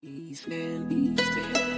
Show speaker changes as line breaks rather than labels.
East and East End.